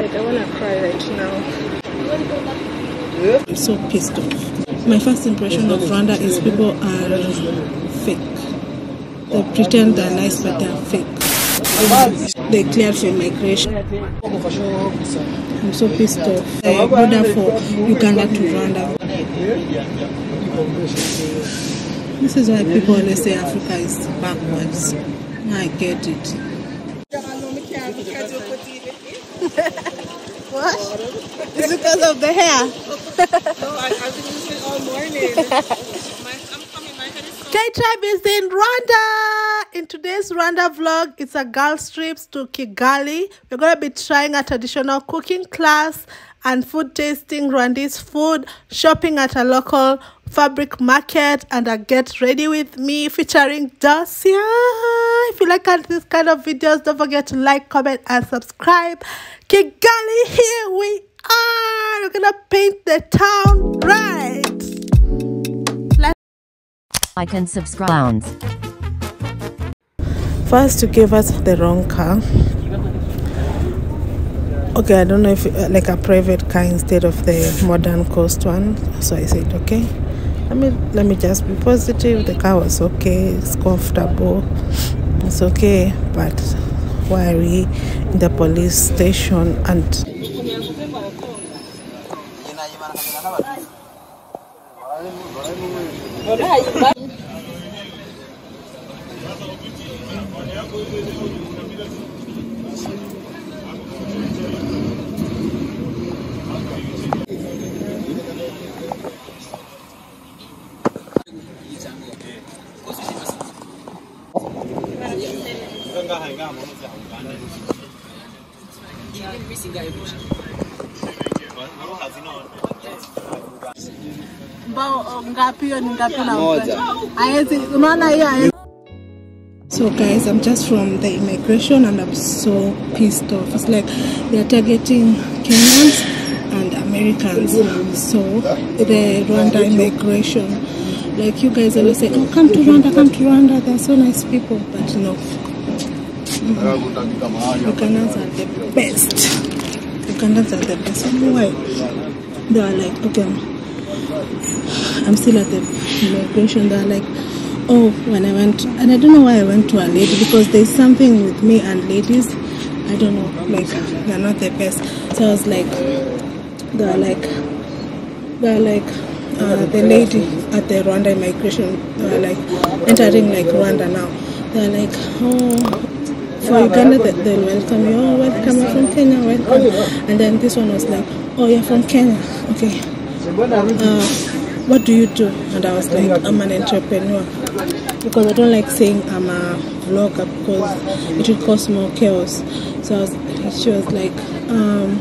I wanna cry right now. I'm so pissed off. My first impression of Rwanda is people are fake. They pretend they're nice but they're fake. They cleared for immigration. I'm so pissed off. Border for Uganda to Rwanda. This is why people always say Africa is backwards. I get it. what? It's because of the hair. No, I, I've been using it all morning. I'm coming, my head K-Tribe is in Rwanda. In today's Rwanda vlog, it's a girls trip to Kigali. We're going to be trying a traditional cooking class and food tasting Rwandese food, shopping at a local fabric market, and a get ready with me featuring Dacia. If you like this kind of videos, don't forget to like, comment, and subscribe. Kigali, here we are. We're to paint the town right. like and subscribe. first you gave us the wrong car okay i don't know if uh, like a private car instead of the modern coast one so i said okay let me let me just be positive the car was okay it's comfortable it's okay but why are we in the police station and 更加系啱，冇一只红眼啊！依家咪先噶。So guys, I'm just from the immigration and I'm so pissed off. It's like they're targeting Kenyans and Americans. So the Rwanda immigration, like you guys always say, oh come to Rwanda, come to Rwanda. They're so nice people, but no. Ugandans are the best. Ugandans are the best. I why. They are like, okay, I'm still at the immigration. They're like, oh, when I went, and I don't know why I went to a lady because there's something with me and ladies. I don't know, like they're not the best. So I was like, they're like, they're like, uh, the lady at the Rwanda immigration, they're like entering like Rwanda now. They're like, oh, for Uganda they, they'll welcome you. Oh, welcome you're from Kenya, welcome. And then this one was like, oh, you're from Kenya, okay. Uh, what do you do? And I was like, I'm an entrepreneur. Because I don't like saying I'm a vlogger because it would cause more chaos. So I was, she was like, um,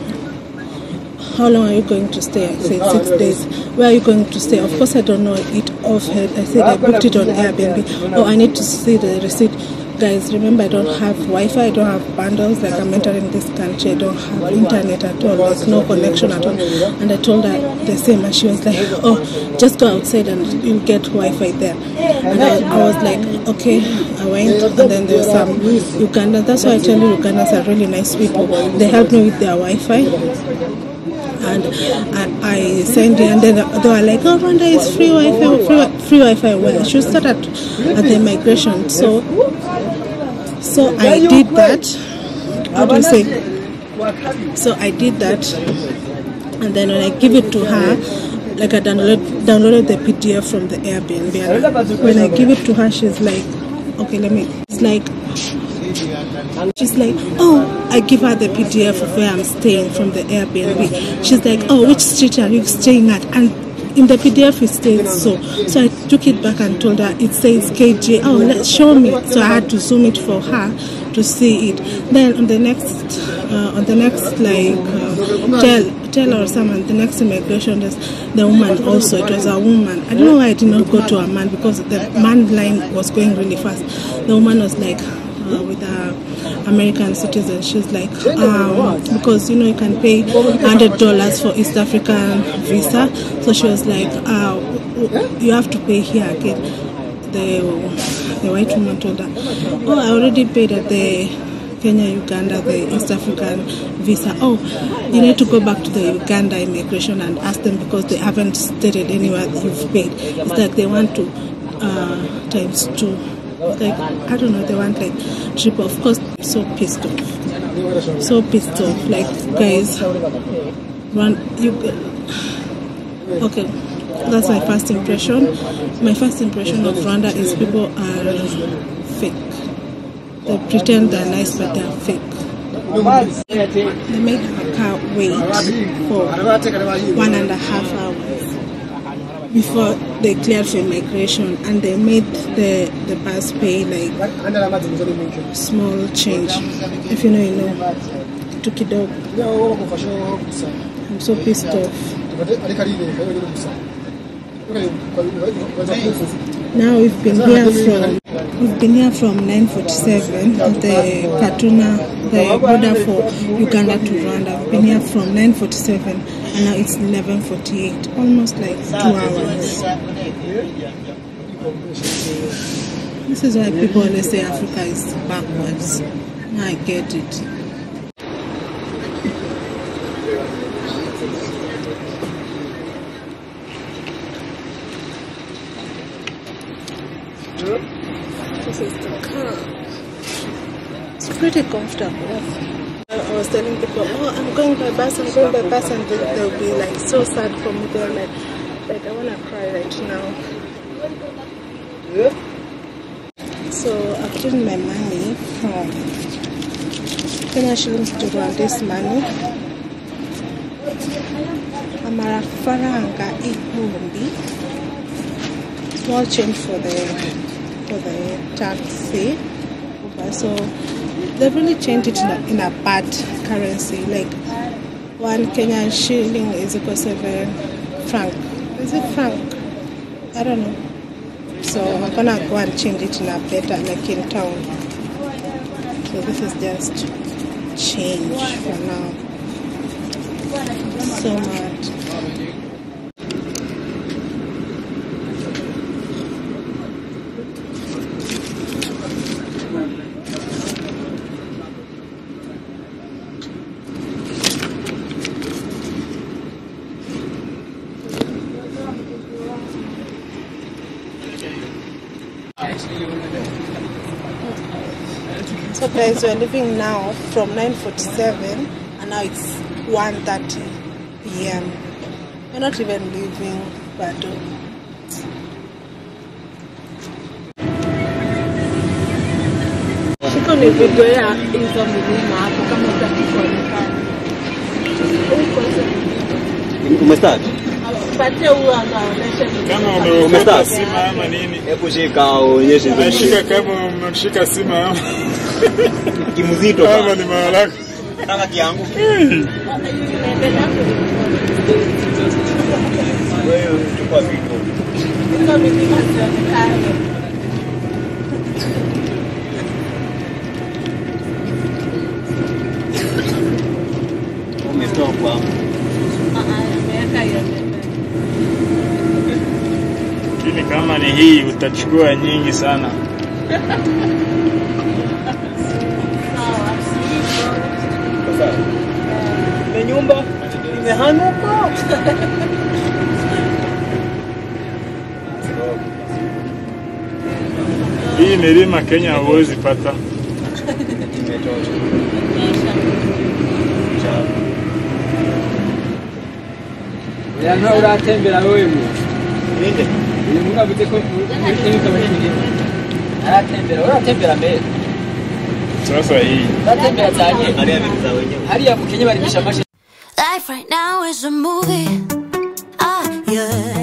how long are you going to stay? I said six days. Where are you going to stay? Of course, I don't know it offhand. I said I booked it on Airbnb. Oh, I need to see the receipt. Guys, remember I don't have Wi-Fi. I don't have bundles. Like I'm entering this country, I don't have internet at all. Like no connection at all. And I told her the same, and she was like, "Oh, just go outside and you'll get Wi-Fi there." And I, I was like, "Okay." I went, and then there was some Uganda. That's why I tell you, Ugandans are really nice people. They helped me with their Wi-Fi and I, I sent it, and then they were like, "Oh, Rwanda is free Wi-Fi, free, free Wi-Fi." Well, she started at the migration, so so I did that. How do you say? So I did that, and then when I give it to her, like I downloaded downloaded the PDF from the Airbnb. When I give it to her, she's like, "Okay, let me." It's like She's like, oh, I give her the PDF of where I'm staying from the Airbnb. She's like, oh, which street are you staying at? And in the PDF it states so. So I took it back and told her it says KJ. Oh, let's show me. So I had to zoom it for her to see it. Then on the next, uh, on the next like uh, tell tell or someone, the next immigration is the woman also. It was a woman. I don't know why I did not go to a man because the man line was going really fast. The woman was like uh, with a American citizen. She's like, um, because you know you can pay hundred dollars for East African visa. So she was like, uh, you have to pay here again. The the white woman told her, oh, I already paid at the Kenya, Uganda, the East African visa. Oh, you need to go back to the Uganda immigration and ask them because they haven't stated anywhere that you've paid. It's like they want to uh, times two. Like I don't know, they want like triple. Of course, so pissed off. So pissed off. Like guys, run you. Okay, that's my first impression. My first impression of Rwanda is people are fake. They pretend they're nice, but they're fake. They made our car wait for one and a half hours before they cleared for immigration, and they made the the bus pay like small change. If you know, you know. To kidogo. I'm so pissed off. Now we've been here from we've been here from 9:47 at the Katuna, the border for Uganda to Rwanda. We've been here from 9:47 and now it's 11:48, almost like two hours. This is why people always say Africa is backwards. I get it. This is the car. It's comfortable. I uh, I was telling people, oh, I'm going by bus, I'm going by bus, and they- they'll be like so sad for me. They're like, like I wanna cry right now. So I've taken my money from Kenya shillings to Rwandese money. Amarafaranga igihumbi. Small change for the for the taxi. So they've really changed it in a, in a bad currency. Like one Kenyan shilling is equal to seven franc. Is it franc? I don't know. So I'm gonna go and change it in a better, like in town. So this is just change for now. So much. So guys, we're leaving now from 9:47, and now it's 1:30 p.m. We're not even leaving, but Siko ni video ya hizo milima hapo kama utaki kuonekana. Umestart? nipatie huyo. Kama umeshika sima ama nini, hebu shika uonyeshe. Umeshika kama umeshika sima ama kimzito, kama ni maharaka. Kama kianguke wewe, chukua viko viko hiyo lakini kama ni hii utachukua nyingi sana. Sawa, nyumba imehanuka. Hii milima Kenya huwezi pata. Yanka uratembera wewe Ninde? Uyu mugabo avuze ko muri kenya kabashiriye mbere Sasa cyane Angalia vitu za wenyewe. hariya mu kenya barimisha amashi Life right now is a movie. Ah, yeah.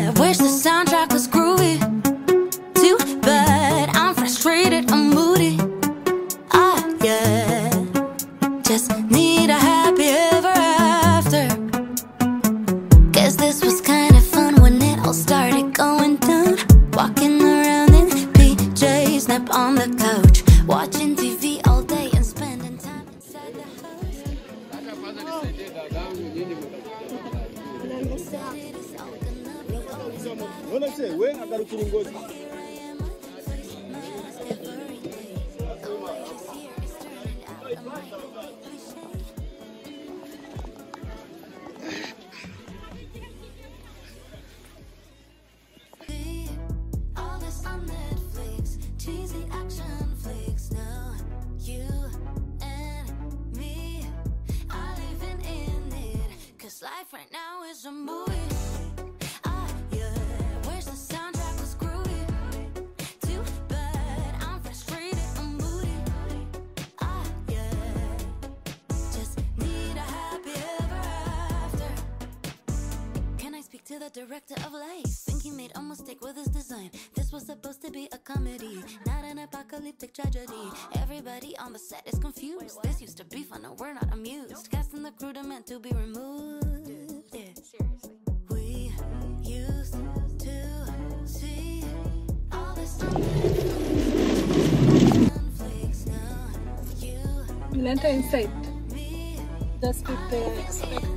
Ah, I speak to the director of life? Think he made a mistake with his design. This was supposed to be a comedy, not an apocalyptic tragedy. Everybody on the set is confused. This used to be fun, no, we're not amused. Casting the crew meant to be removed. Yeah. Seriously. We used to see all this conflicts now. You We'll inside. me. Just prepare. Expect.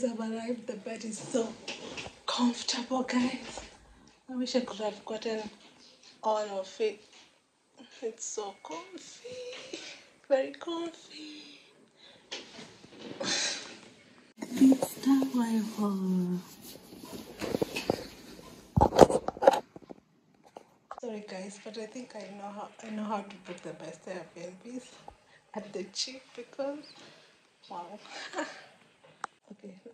Guys, I've arrived. The bed is so comfortable, guys. I wish I could have gotten all of it. It's so comfy, very comfy. It's towel. Sorry guys, but I think I know how I know how to book the best Airbnbs at the cheap because wow.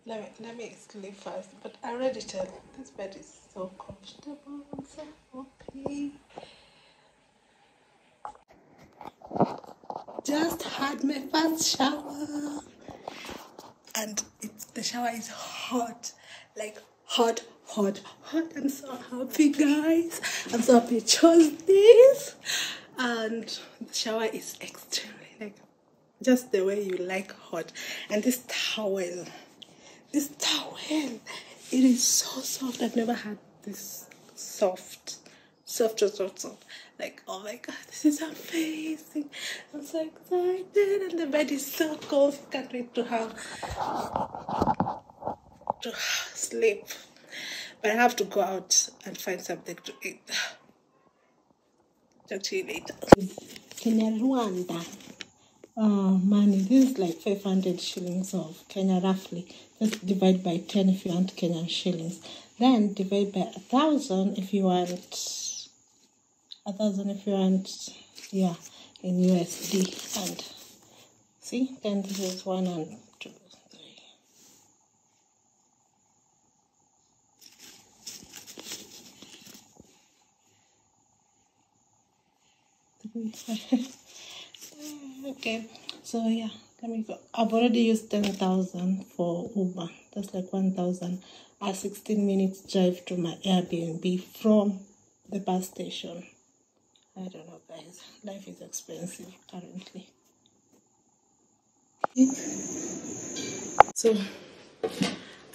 okay, let me let me sleep first. But I already tell this bed is so comfortable. I'm so happy. Just had my first shower and the shower is hot like hot hot hot i'm so happy guys i'm so happy I chose this and the shower is extremely like just the way you like hot and this towel this towel it is so soft i've never had this soft soft soft soft soft like oh my god this is amazing i'm so excited and the bed is so comfy can't wait to have to sleep. But I have to go out and find something to eat. Talk to you later. Kenya Rwanda. Oh money, this is like 500 shillings of Kenya roughly. Just divide by 10 if you want Kenyan shillings. Then divide by a thousand if you want a thousand if you want yeah in USD and see then this is one and two three. Okay so yeah let me go i've already used 10000 for uber. That's like 1000 a 16 minutes drive to my airbnb from the bus station. I don't know guys. Life is expensive currently. So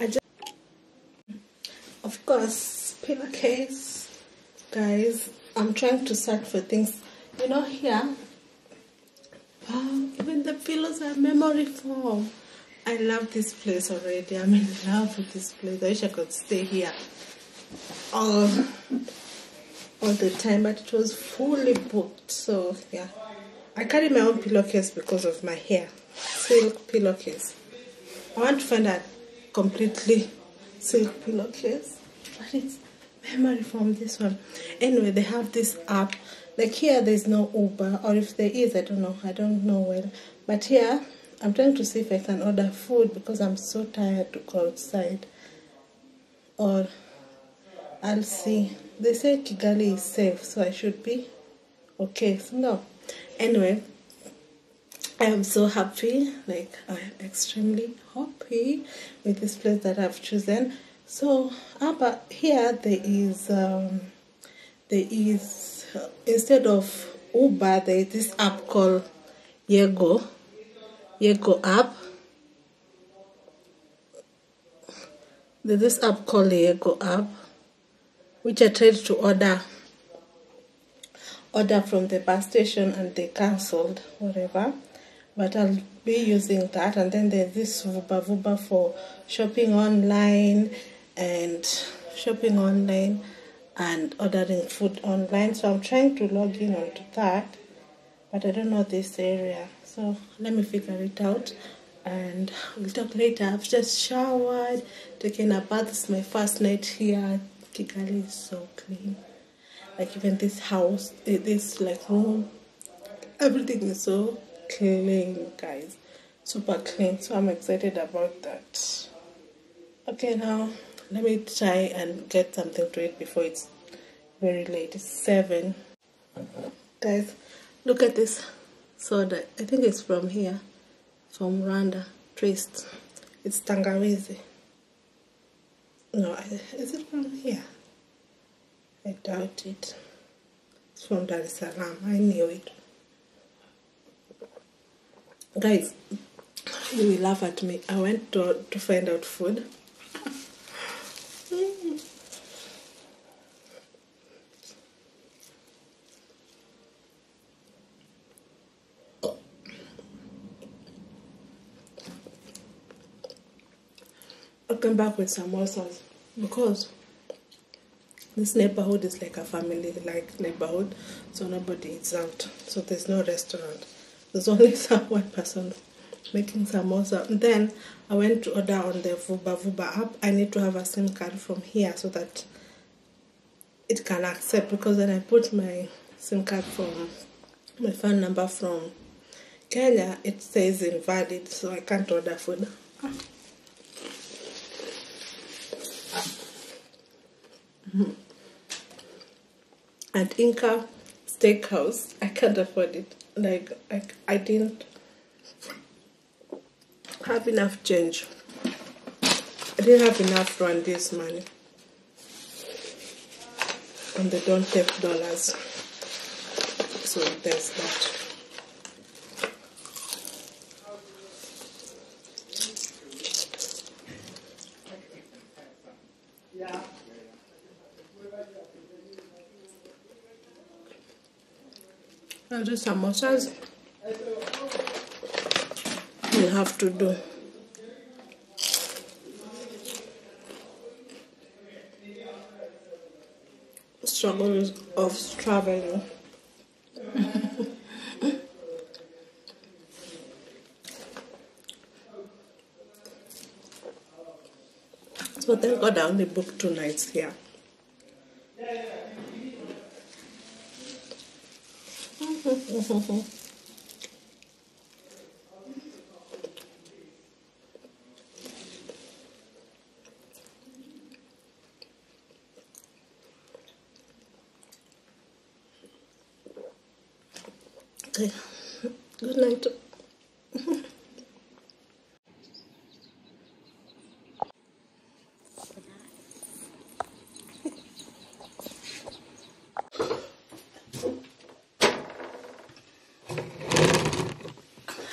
i just of course pillowcase. Guys i'm trying to search for things. You know here wow even the pillows are memory foam i love this place already. I'm in love with this place. I wish i could stay here all all the time but it was fully booked so yeah. I carry my own pillowcase because of my hair. Silk pillowcase. I want to find a completely silk pillowcase but it's memory from this one. Anyway they have this app like here there's no uber or if there is i don't know. I don't know well but here i'm trying to see if i can order food because i'm so tired to go outside. Or i'll see. They say kigali is safe so i should be okay. So no. Anyway I am so happy, like I am extremely happy with this place that I've chosen. So up here there is um, there is instead of Uber there is this app called Yego, Yego app. there's this app called Yego app, which I tried to order order from the bus station and they cancelled whatever. But I'll be using that and then there's this Vuba Vuba for shopping online and shopping online and ordering food online. So I'm trying to log in onto that, but I don't know this area. So let me figure it out and we'll talk later. I've just showered, taken a bath. It's my first night here. Kigali is so clean. Like even this house, this like room, everything is so clean, guys. Super clean. So I'm excited about that. Okay, now let me try and get something to eat before it's very late. It's seven. Guys, look at this soda. I think it's from here, from Rwanda. Traced. It's tangawizi. No, is it from here? I doubt it. It's from Dar es Salaam. I knew it. Guys, you will laugh at me. I went to, to find out food. I came back with some samosas because this neighborhood is like a family like neighborhood, so nobody eats out. So there's no restaurant. There's only some one person making samosa. And then I went to order on the Vuba Vuba app. I need to have a SIM card from here so that it can accept because when I put my SIM card from my phone number from Kenya, it says invalid, so I can't order food. At Inka Steakhouse, I can't afford it. Like I, I didn't have enough change. I didn't have enough Rwandese money. And they don't take dollars. So there's that. Now the samosas we'll have to do. Struggles of traveling. so thank God I only booked two nights here. ほうほ。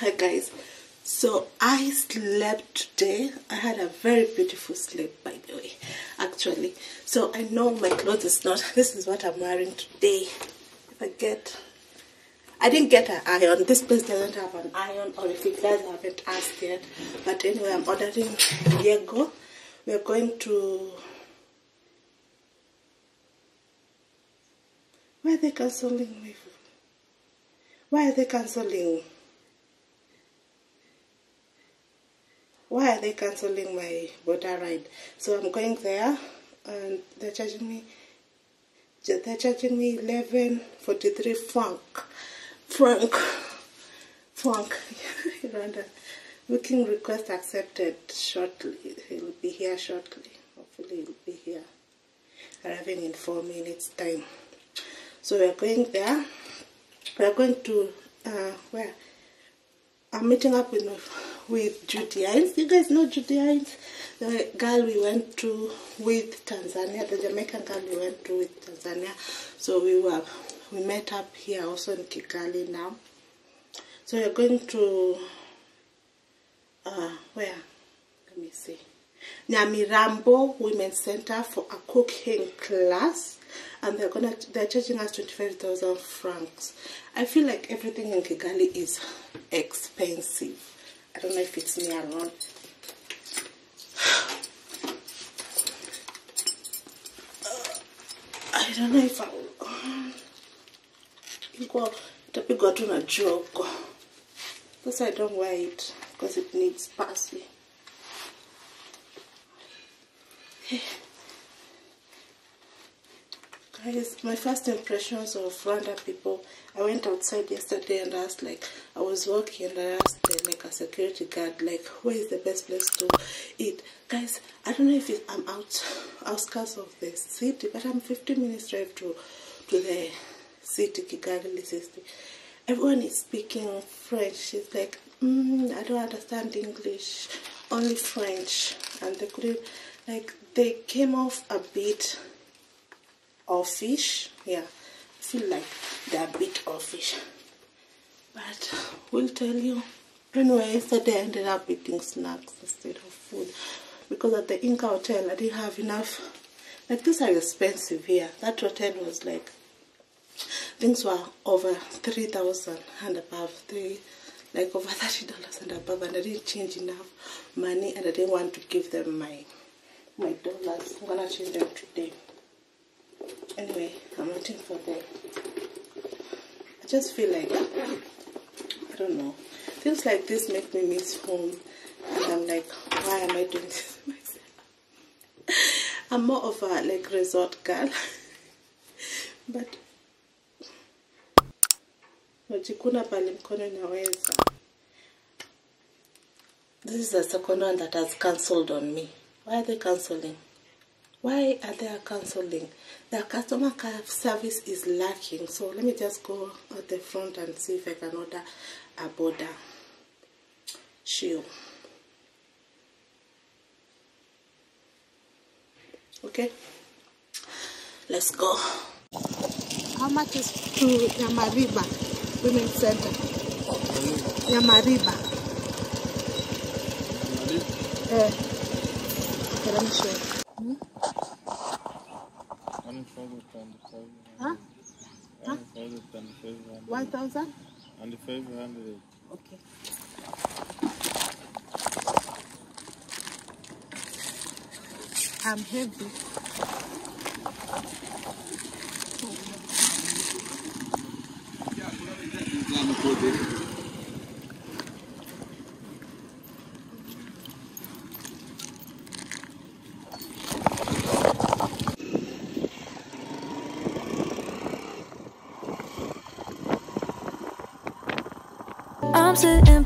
Hi guys. So I slept today. I had a very beautiful sleep by the way. Actually. So I know my clothes is not this is what I'm wearing today. If I get I didn't get an iron. This place doesn't have an iron, or if it does, haven't asked yet. But anyway, I'm ordering Yego. We're going to. Why are they canceling me? Why are they canceling? Why are they canceling my border ride? So I'm going there, and they're charging me. They're charging me eleven forty three franc. Frank, Frank, Rwanda. Booking request accepted shortly. He'll be here shortly. Hopefully, he'll be here. Arriving in four minutes' time. So we're going there. We're going to uh, where? I'm meeting up with my, with Judy Hines. You guys know Judy Hines, the girl we went to with Tanzania, the Jamaican girl we went to with Tanzania. So we were we met up here also in Kigali now. So we're going to uh where? Let me see. Nyamirambo Women's Center for a cooking class, and they're gonna they're charging us twenty five thousand francs. I feel like everything in Kigali is expensive. I don't know if it's me alone. I don't know if I iko itapigwa tu na jogo. Because I don't wear it because it needs Guys, my first impressions of Rwanda people, I went outside yesterday and asked like, I was walking and I asked like a security guard like, where is the best place to eat? Guys, I don't know if it, I'm out outskirts of the city, but I'm 15 minutes drive to to the city, Kigali city. Everyone is speaking French. It's like, mm, I don't understand English, only French, and they couldn't like they came off a bit offish. Yeah, I feel like they're a bit offish. But we'll tell you. Anyway, yesterday I ended up eating snacks instead of food because at the Inka Hotel I didn't have enough. Like these are expensive here. That hotel was like things were over three thousand and above. Three like over thirty dollars and above, and I didn't change enough money, and I didn't want to give them my my dollars. I'm gonna change them today. Anyway, I'm waiting for them. I just feel like I don't know. Things like this make me miss home, and I'm like, why am I doing this myself? I'm more of a like resort girl, but najikuna pale mkono inaweza. This is the second one that has cancelled on me. Why are they cancelling? Why are they cancelling? The customer care service is lacking. So let me just go at the front and see if I can order a border shield. Okay, let's go. How much is to Nyamirambo Women's Center? Yamariba. Eh. Okay, let me show you. Huh? Huh? One thousand? And 500. Okay. I'm heavy. I'm sitting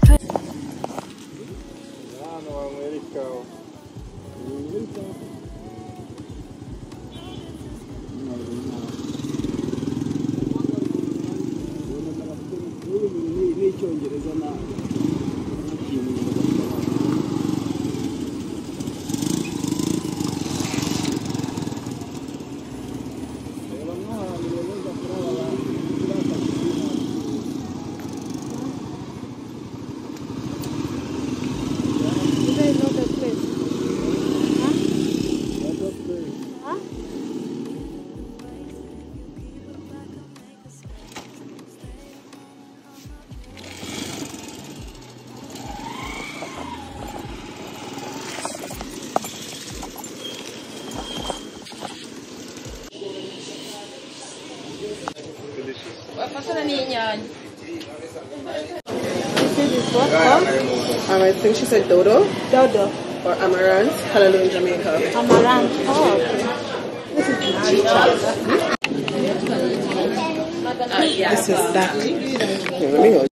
Um, I think she said dodo Dodo. or amaranth. Hallelujah in Jamaica. Amaranth. Oh. This is chicha. This is that. Here, let me go.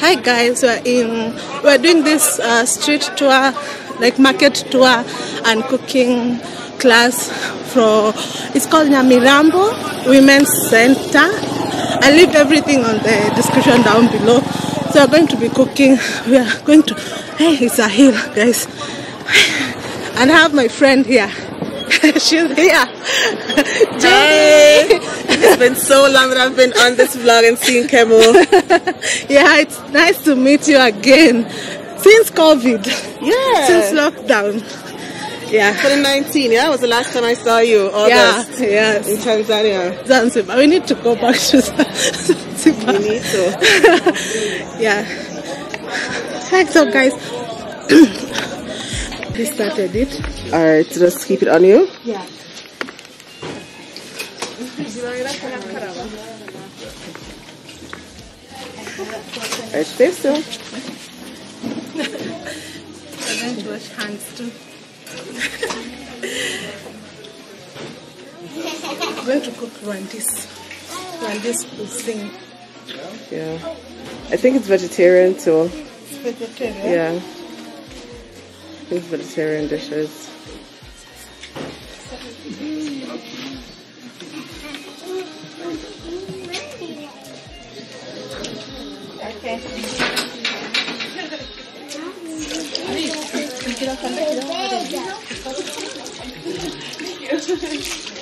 Hi guys, we're in we're doing this uh, street tour, like market tour and cooking class for it's called Nyamirambo Women's Center. I leave everything on the description down below. We're going to be cooking. We are going to hey it's a hill guys. And I have my friend here. She's here. Hey! it's been so long that I've been on this vlog and seeing Kemo. yeah, it's nice to meet you again. since COVID, Yeah. since lockdown. Yeah. 2019, yeah, was the last time I saw you. Yeah, August. yes. In Tanzania. Zanzibar. We need to go back to Zanzibar. We need to. yeah. Thanks so, guys. we started it. Alright, just keep it on you. Yeah. Alright, stay still. I'm going to wash hands too. I'm going to cook Rwandese. Rwandese will sing. Yeah. I think it's vegetarian too. Vegetarian. Yeah. I think it's vegetarian dishes.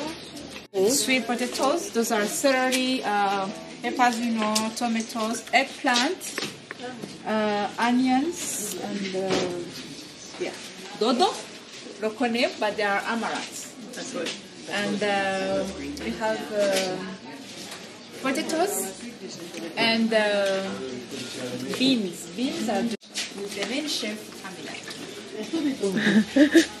Sweet potatoes, those are celery, uh, peppers, you know, tomatoes, eggplant, uh, onions, and uh, yeah, dodo, rokone, but they are amaranths. That's good. And uh, we have uh, potatoes and uh, beans. Beans are with the main chef Camila.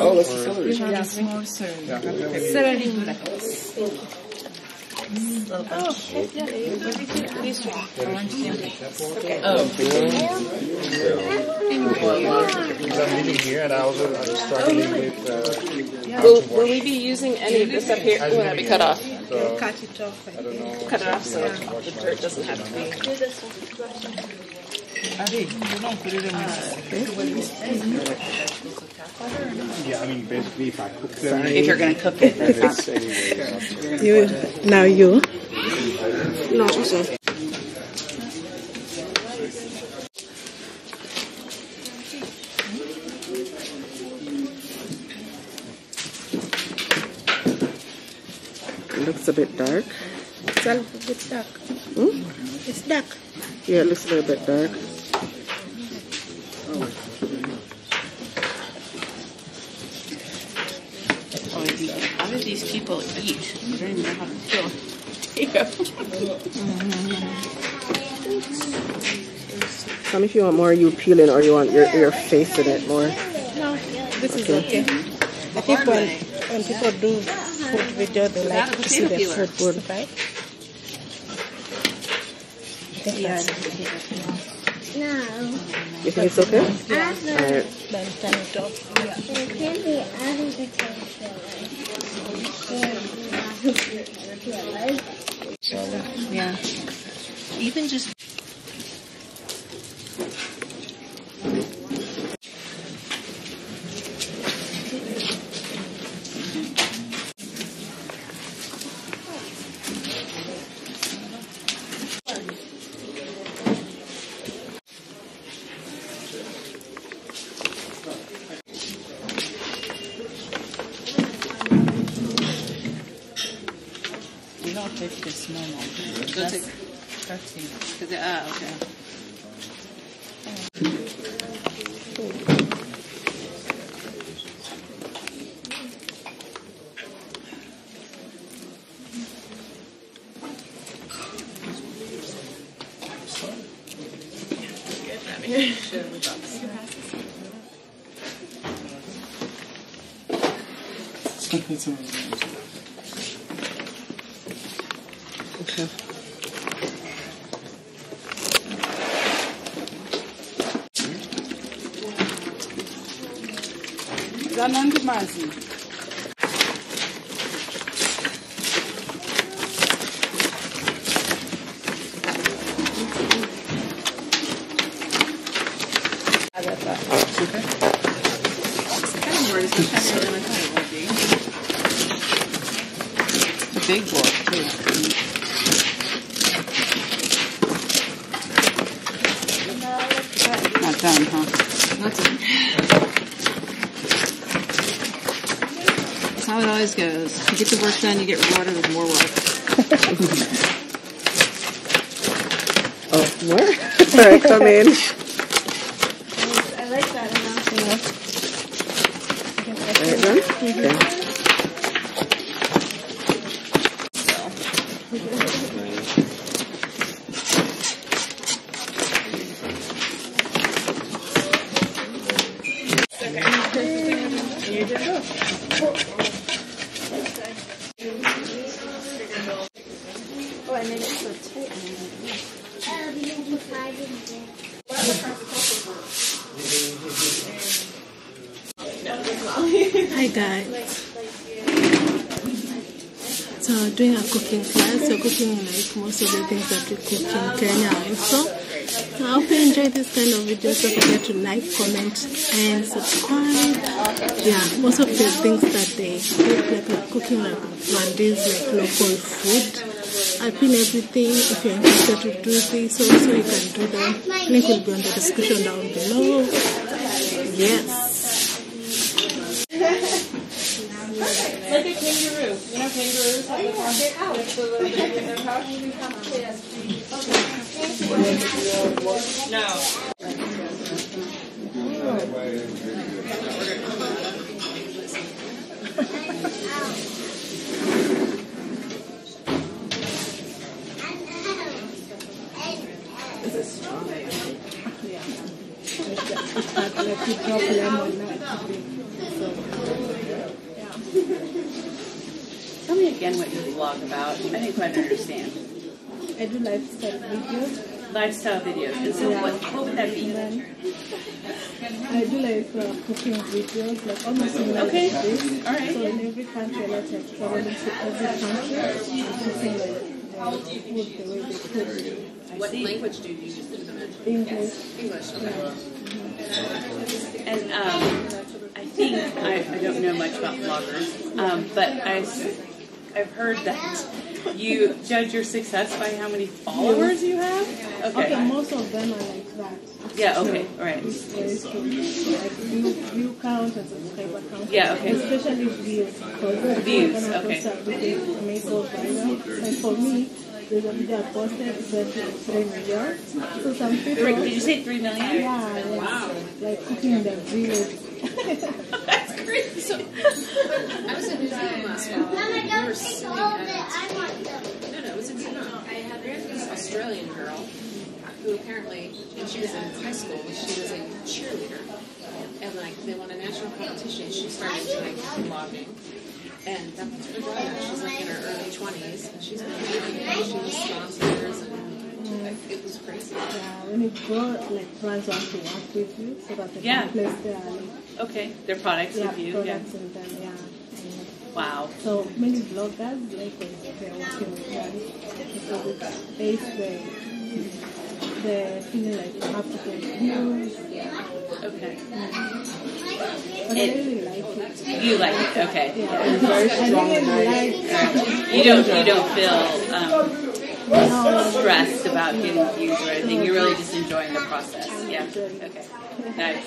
Oh, let's celery. Yeah, small celery. Celery bullets. I'm living here and I was, I was struggling with uh, Will, will we be using any of this up here? Will that be cut off? Cut it off. I don't know. Cut it off so the dirt doesn't have to be. Yeah, I mean basically if I cook them, If you're gonna cook it, that's not. it's anyway. You now you. No, also. It looks a bit dark. It's a little bit dark. Hmm? It's dark. Yeah, it looks a little bit dark. How do these people eat? They don't even know how to peel potato. Some if you want more you peel it or you want your, your face in it more. No, This is okay. I think when, when people do food video, they like to see the food good, right? I think You think it's okay? Yeah. Alright. then turn it off. Yeah. Even just Sim. Zanando Mazi. Ah, tá. Você quer? Você quer, amor? Você quer? Big boy, too. Not done, huh? Not done. That's how it always goes. You get the work done, you get rewarded with more work. Oh, more? Alright, come in. I like that enough. Alright, done? Okay. Oh, and then it's so tight. Hi guys. So doing a cooking class. So cooking like most of the things that we cook in Kenya also. So I hope you enjoy this kind of videos. Don't forget to like, comment, and subscribe. Yeah, most of the things that they cook, like cooking like Rwandese, like local food. I pin everything. If you're interested to do this, also you can do them. Link will be on the description down below. Yes. Like a kangaroo. You know kangaroos have the pocket with the little baby in their pouch? No. Tell me again what you vlog about. I didn't quite understand. I do lifestyle videos. Lifestyle videos. And so what, what would that be? I do like uh, cooking videos, like almost similar Okay. to this. All right. So in every country, I like like traveling to every country, cooking like uh, food the way they cook. What language do you use to them in? English. English, okay. And um, I think I, I don't know much about vloggers, um, but I, I've heard that you judge your success by how many followers you have. Okay, Okay. most of them are like that. Yeah. Okay. All right. It's very true. So like view, view count and subscriber count. Yeah, okay. Especially views. Views, okay. post a video, it may go viral. And for me, there's a video posted, it 3 million. So some people... Three, did you say three million? Yeah, wow. Like cooking in the village. That's crazy. So, I was in New Zealand last fall. We were sitting at, no, no, it was in Vietnam. I had this Australian girl who apparently, when she was in high school, she was a cheerleader. And like, they won a national competition. She started doing vlogging. And that's her daughter. She's like in her early 20s. And she's been doing it. She was sponsors and like, it was crazy. Yeah, when you go, like brands want to work with you so that they Yeah. can place their like, Okay. Their products yeah, with you. Yeah. products them. Yeah. Wow. So many bloggers, like when they're working with brands, because it aids the, the feeling like you have to get views. Okay. But I really like it. You like it. Okay. Yeah, I really like You don't you don't feel um, stressed about getting views or anything. You're really just enjoying the process. Yeah. Okay. Nice.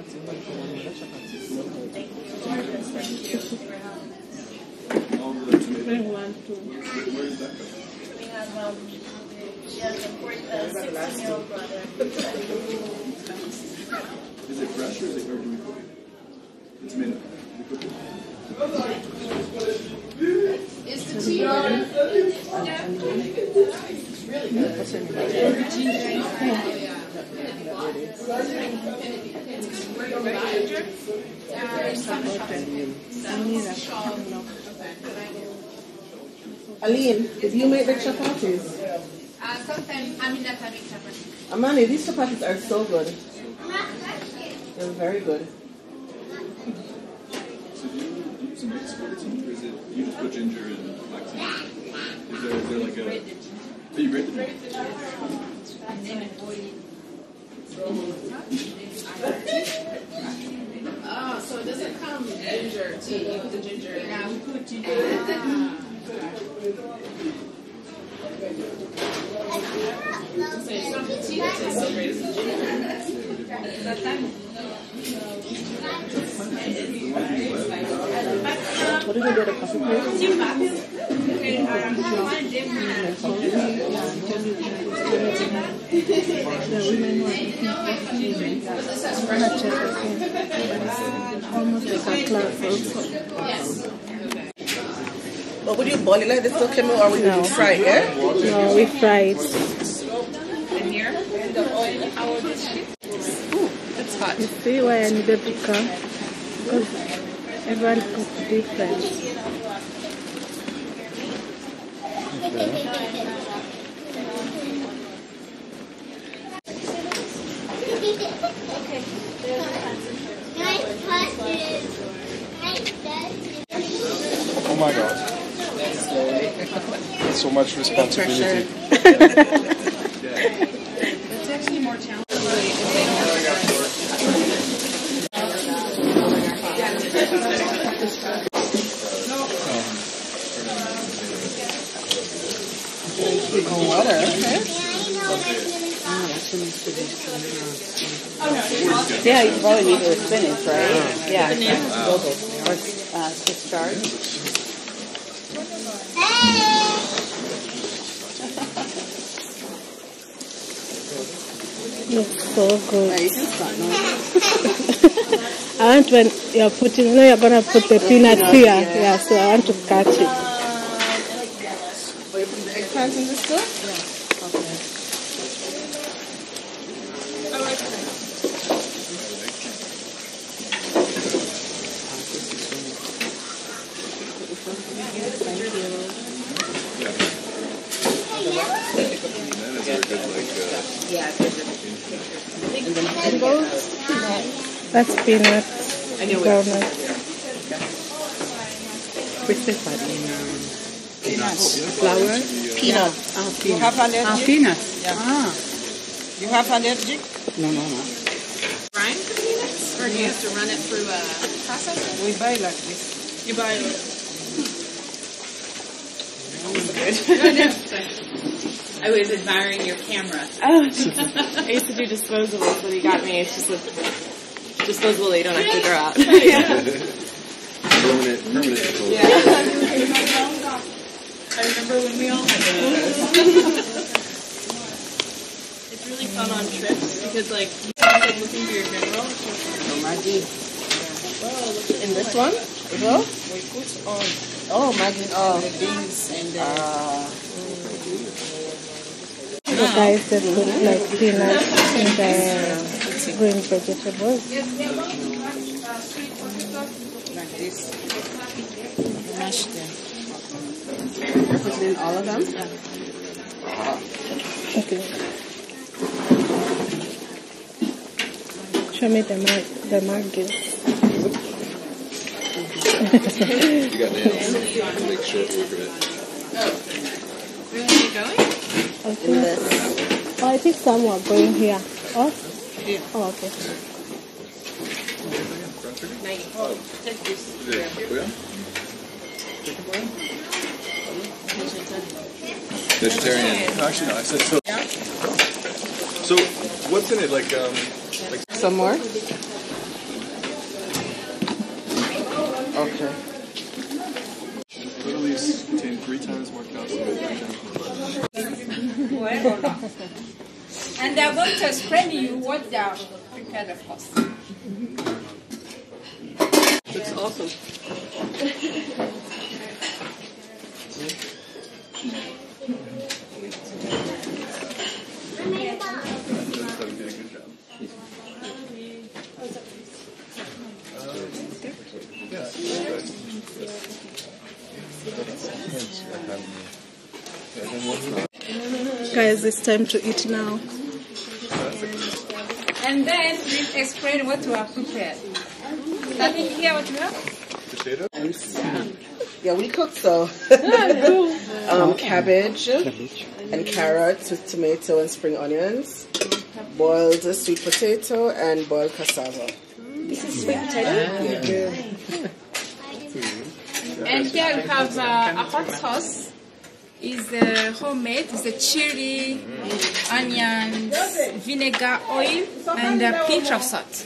It's made of. It's the tea. It's really good. Aline, did you make the chapatis? Uh, sometimes, I mean, that's having. Amani, these chapatis are so good. They're very good. So do you, mix tea or is it you just put ginger and black tea? Is there, is there like a. Oh, you grate? Oh, so it doesn't come ginger tea. You put the ginger in. Yeah, we put ginger. So it's not the tea that tastes so great, it's the ginger. What did you get a coffee plate? Almost like a class also. But would you boil it like this to Kemo or would you No. fry it? Yeah? No, we fry it. And here? How old is she? It's hot. You see why I needed to come? Because everyone cooks different. Oh my god. So much responsibility. It's actually more challenging. Oh Water. Okay. Yeah, you probably need it with spinach, right? Yeah. Or uh, Swiss chard. Looks so good. you can start now. I want when you're putting, you know, you're gonna put the peanuts here. Yeah, so I want to catch it. The eggplant in too? Yeah. Okay. That is good, like, mangoes. That's um, peanuts. I knew it. Walnuts. Christopher in flour. Peanut. Ah, You have allergic? Ah, peanut. Yeah. Ah. You have allergic? No, no, no. Brine for the peanuts? Or do you have to run it through a processor? We buy like this. You buy it. I was admiring your camera. Oh, I used to do disposables when he got me. It's just a disposable that you don't have to throw out. permanent, permanent disposal. I remember when we all had those. it's really fun on trips because like you end up looking for your mineral. In this one as well? We put on. Oh, Maggie. Oh, the beans and the. The guys that put like peanuts in the green vegetables. like this. Mash them. You're putting in all of them? Okay. Show me the mag the margin. You got nails. Make short work of it. Where are you going? Okay. Oh, I think some are going here. Oh? Yeah. Oh, okay. Vegetarian. Actually, no. I said so. So, what's in it? Like, um, like Some more? Okay. literally contain three times more calcium And they're going to explain to you what they are prepared of course. Looks awesome. Guys, it's time to eat now. And then we explain what we have prepared. Starting here, what you have? Potato? Yeah, we cooked so. um, cabbage, and carrots with tomato and spring onions, boiled sweet potato, and boiled cassava. This is sweet potato? And here we have uh, a hot sauce. Is uh, homemade. It's a chili, onions, vinegar, oil, and a pinch of salt.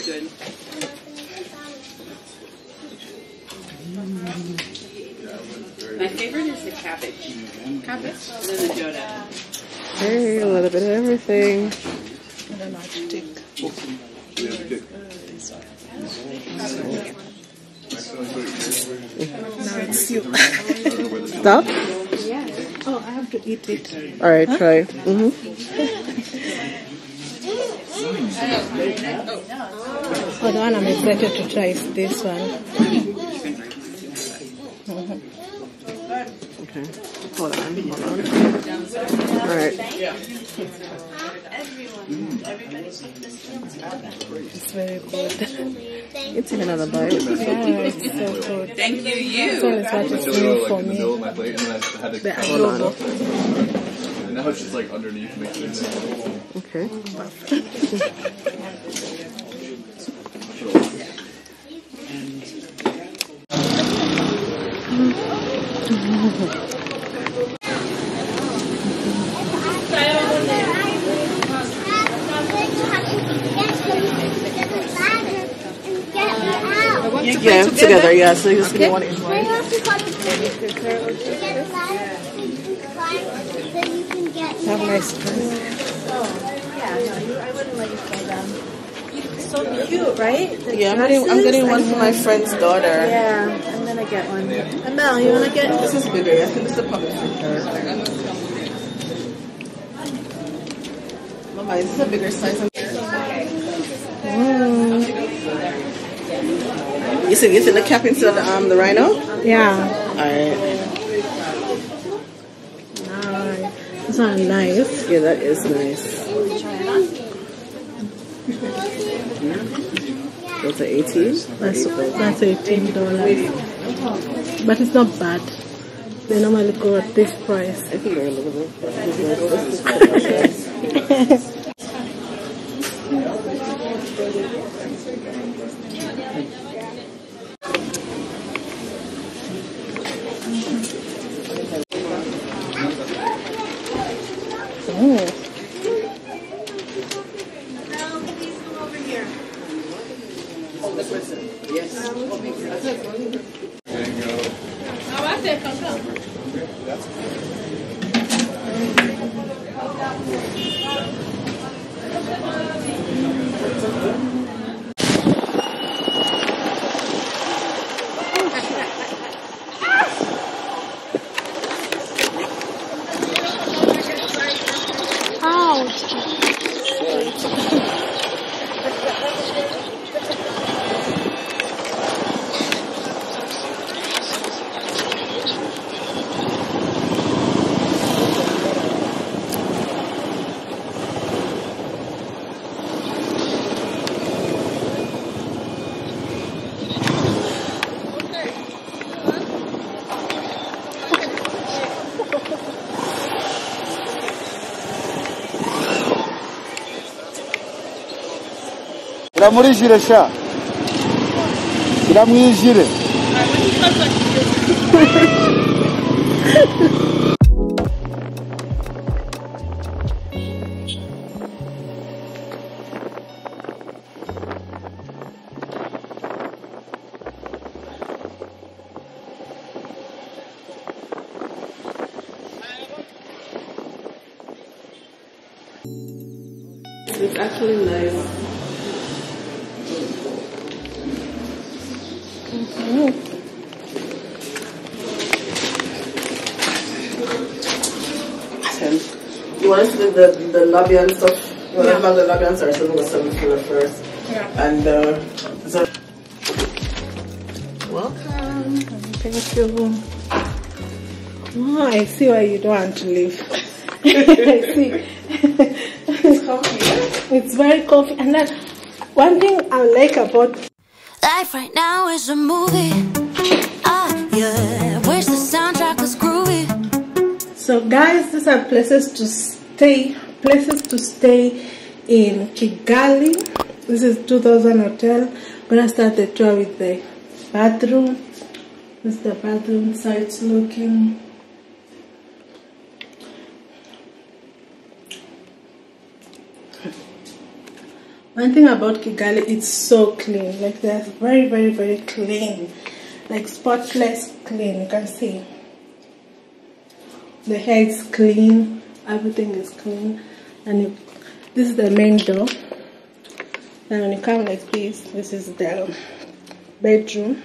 Very good. My favorite is the cabbage. Cabbage? And then the donut. Hey, a little bit of everything. I don't know how to take. Now it's you. Stop. Oh, I have to eat it. All right, Huh? try. Mm-hmm. Oh, the one I'm excited to try is this one. Okay. Hold on. Hold on. All right. It's very good. You take another bite. Yeah, it's so good. Thank you, you. This one is what it's Potato new for in the me. middle of my plate, and then I The cut Hold on. it. And now it's just like underneath mixed. Okay. Yeah, together. Yeah. So you just give me one each one. Have a nice drink. So cute, right? The Yeah, I'm getting, I'm getting one for my friend's daughter. Yeah, I'm gonna get one. Amel, you wanna get? This is bigger. I think this is a puppet for her. Mama, this is a bigger size. Mm. You said you said the cap instead of the, um, the rhino? Yeah. Alright. Alright. One is nice. Yeah, that is nice. Those are 18 That's, that's eighteen dollars. But it's not bad. They normally go at this price. I think they're a little bit. Oh. shyira muri jire sha. Shyira mu ijire you want the, the lobby and stuff? You want to the lobby and stuff, so we'll go seventh first. Yeah. And uh, so welcome. Thank you. Oh, I see why you don't want to leave. I see. It's comfy. It's very comfy. And then one thing I like about Life right now is a movie. Ah, yeah. Wish the soundtrack was groovy. So guys, these are places to stay, places to stay in Kigali. This is 2000 hotel. I'm gonna start the tour with the bathroom. This is the bathroom, so it's looking. One thing about Kigali, it's so clean. Like they're very, very, very clean. Like spotless clean. You can see the hair is clean everything is clean and you, this is the main door. And when you come like this this is the bedroom.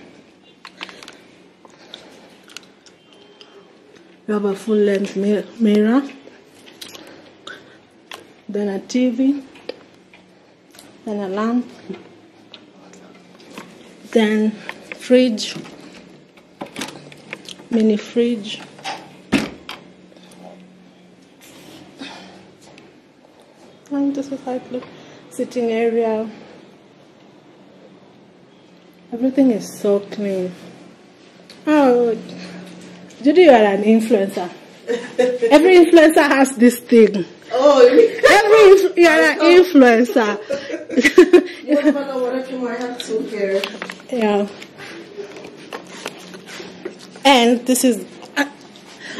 You have a full length mi- mirror. Then a TV then a lamp. Then fridge. Mini fridge this is it. Sitting area. Everything is so clean. Oh, Judy, you are an influencer. Every influencer has this thing. Oh, you Every you are an influencer. you don't know what might have two here. yeah. And this is. Uh,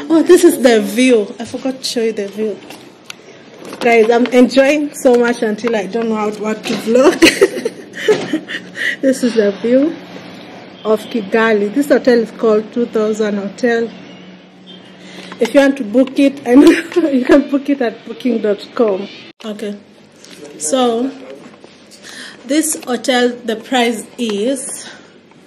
oh, this is the view. I forgot to show you the view. Guys, I'm enjoying so much until I don't know how to, what to vlog. this is the view of Kigali. This hotel is called 2000 Hotel. If you want to book it, you can book it at booking.com. Okay. So, this hotel, the price is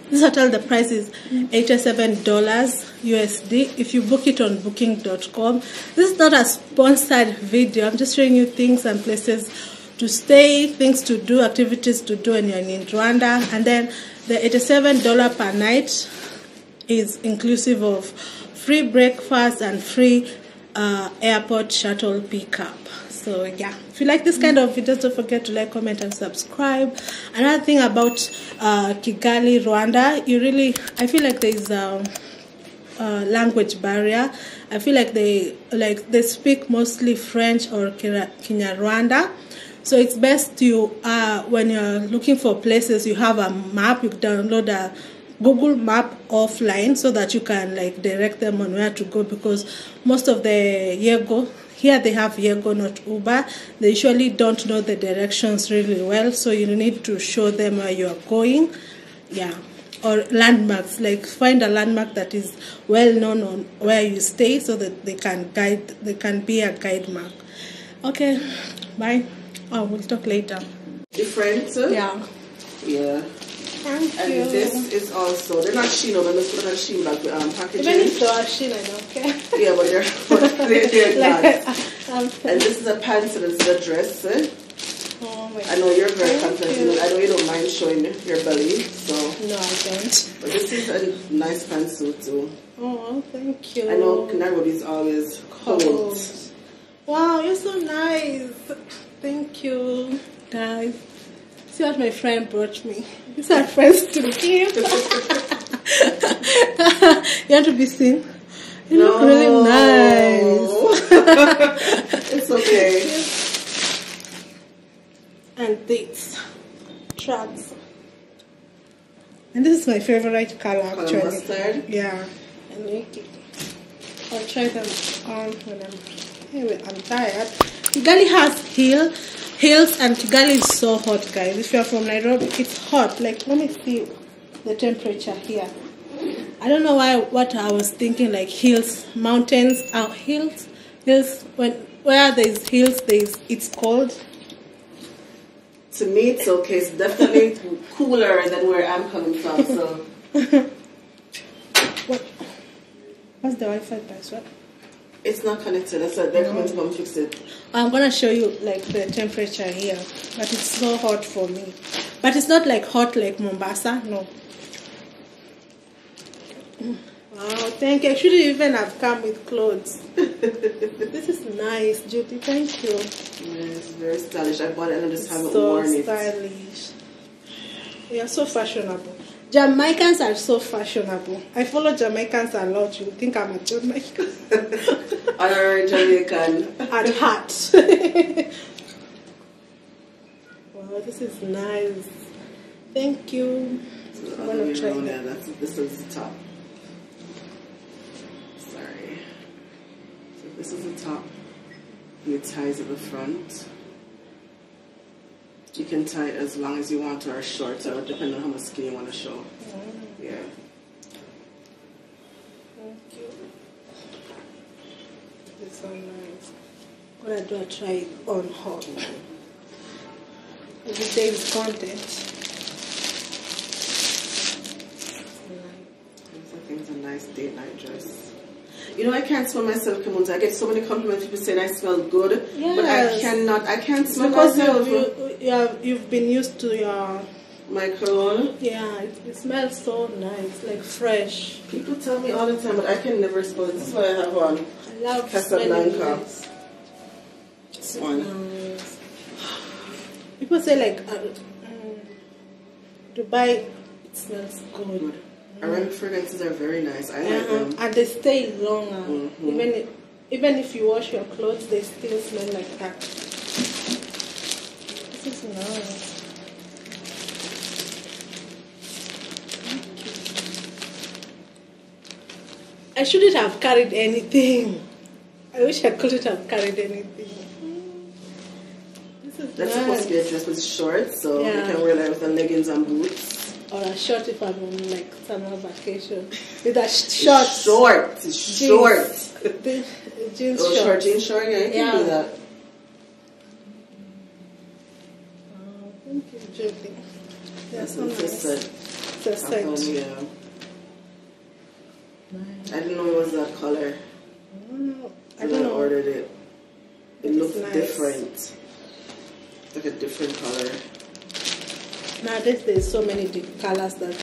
this hotel, the price is $87 USD. If you book it on booking.com, this is not a sponsored video. I'm just showing you things and places to stay, things to do, activities to do when you're in Rwanda. And then the $87 per night is inclusive of free breakfast and free uh, airport shuttle pickup. So yeah, if you like this kind of videos, don't forget to like, comment, and subscribe. Another thing about uh, Kigali, Rwanda, you really, I feel like there is a, a language barrier. I feel like they like they speak mostly French or Kinyarwanda. So it's best you uh, when you're looking for places, you have a map. You download a Google Map offline so that you can like direct them on where to go because most of the Yego here they have Yego not Uber. They usually don't know the directions really well, so you need to show them where you are going. Yeah. Or landmarks, like find a landmark that is well known on where you stay so that they can guide they can be a guide mark. Okay, bye. Oh, we'll talk later. Different. Yeah. Yeah. Thank and you. this is also, they're not but let's put on Shein like um, packaging. Even if they are Shein, I don't care. Yeah, but they're, but they're, they're like, not. And this is a pants and this is a dress. Eh? Oh my I know you're very confident. you. I know you don't mind showing your belly, so. No, I don't. But this is a nice pantsuit too. Oh, thank you. I know Nairobi is always cold. Cold. Wow, you're so nice. Thank you, guys. See what my friend brought me. These are friends to him. you want to be seen? You look really nice. it's okay. And these tracks. And this is my favorite color Color actually. mustard? Yeah. It. I'll try them on when I'm anyway, I'm tired. Kigali has heel hills and Kigali is so hot guys. If you're from Nairobi, it's hot. Like let me see the temperature here. I don't know why what I was thinking like hills, mountains, uh, hills, hills when where there's hills there's it's cold. To me, it's okay. It's definitely cooler than where I'm coming from. So What what's the Wi-Fi password? It's not connected. That's why they're coming to come fix it. I'm gonna show you like the temperature here, but it's so hot for me. But it's not like hot like Mombasa, no. Wow, thank you. I shouldn't even have come with clothes. this is nice, Judy. Thank you. Yeah, it's very stylish. I bought it and I just haven't so worn it. So stylish. You are so fashionable. Jamaicans are so fashionable. I follow Jamaicans a lot. You think I'm a Jamaican? Honorary Jamaican. and hot. wow, this is nice. Thank you. I'm gonna try oh, that. that's, this is the top. Sorry. So this is the top. And it ties at the front. You can tie it as long as you want or short, or depending on how much skin you want to show. Mm-hmm. Yeah. Thank you. This is so nice. What I do, I try it on hot. Every day is content. I think it's a nice date night dress. You know, I can't smell myself, Kemunto. I get so many compliments. People saying I smell good, but I cannot. I can't smell because myself. you, you, you have, you've been used to your My cologne. yeah it, it smells so nice like fresh People tell me all the time, but I can never smell it. This is why I have one. I love Casablanca. This one. Nice. people say like uh, mm, Dubai it smells good Arabic fragrances are very nice. I like Uh-huh. them. and they stay longer Mhm. even if, even if you wash your clothes they still smell like that this is nice Thank you. I shouldn't have carried anything. I wish I couldn't have carried anything. This is That's nice. supposed to be a dress with shorts, so Yeah. you can wear that with the leggings and boots. Or a short if I'm on like summer vacation. With a sh- short. Short. Jeans. short. The jeans Oh, short. short jeans short. Yeah, you can do that. Thank you, Judy. They're That's so nice. set. It's a set. Um, yeah. I didn't know it was that color. I don't I know. ordered it. It looked nice. different. Like a different color. Nowadays, there's so many colors that